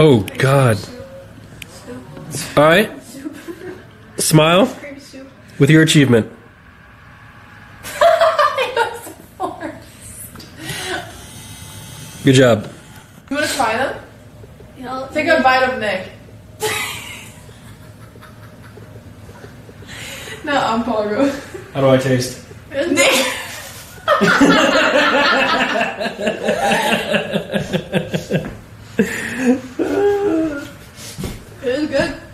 Oh God! All right, smile with your achievement. Good job. You want to try them? Yeah, Take a bite of Nick. no, I'm Polgo. How do I taste? Nick. it was good.